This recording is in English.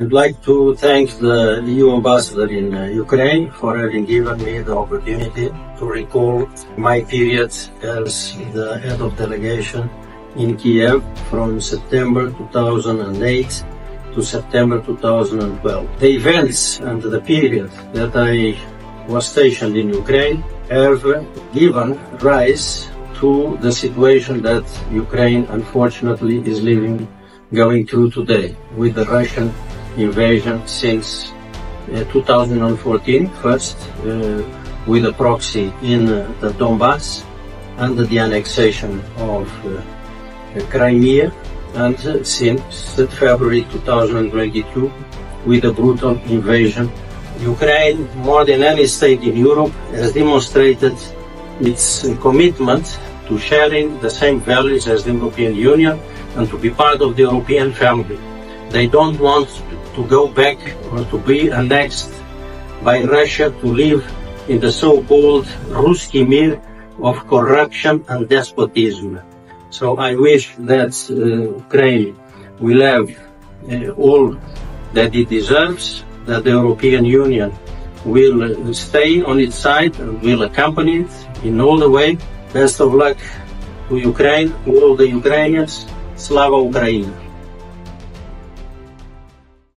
I'd like to thank the EU ambassador in uh, Ukraine for having given me the opportunity to recall my period as the head of delegation in Kiev from September 2008 to September 2012. The events and the period that I was stationed in Ukraine have given rise to the situation that Ukraine unfortunately is living, going through today with the Russian invasion since uh, 2014, first uh, with a proxy in uh, the Donbass and the annexation of uh, Crimea and since February 2022 with a brutal invasion. Ukraine, more than any state in Europe, has demonstrated its commitment to sharing the same values as the European Union and to be part of the European family. They don't want to go back or to be annexed by Russia to live in the so-called Ruski Mir of corruption and despotism. So I wish that uh, Ukraine will have uh, all that it deserves, that the European Union will uh, stay on its side and will accompany it in all the way. Best of luck to Ukraine, all the Ukrainians. Slava Ukraine!